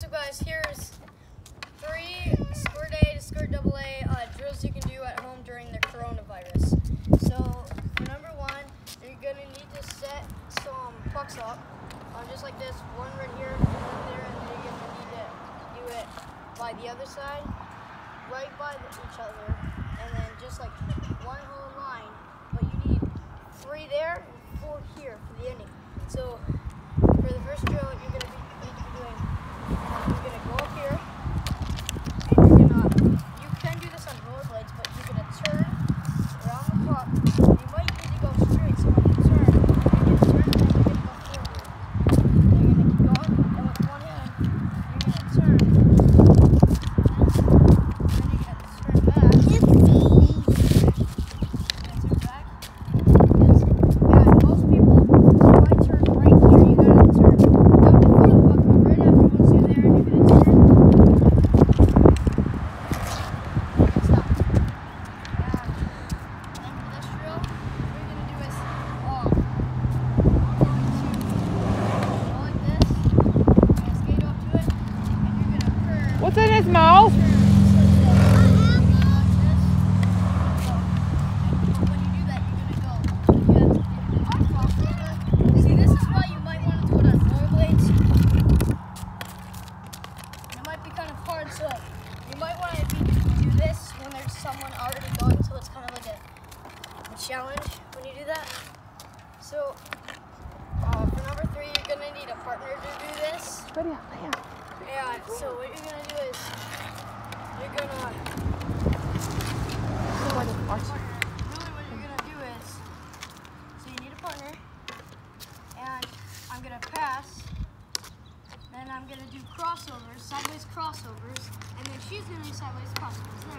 So guys, here's three squirt A to squirt double A uh, drills you can do at home during the coronavirus. So number one, you're gonna need to set some pucks up, um, just like this, one right here, one there, and then you're gonna need to do it by the other side, right by the, each other, and then just like one whole line. But you need three there and four here for the ending. So you a, a challenge when you do that. So, uh, for number three, you're going to need a partner to do this. So what you're gonna do is you're gonna. Really, what you're gonna do is so you need a partner, and I'm gonna pass. Then I'm gonna do crossovers, sideways crossovers, and then she's gonna do sideways. Crossovers.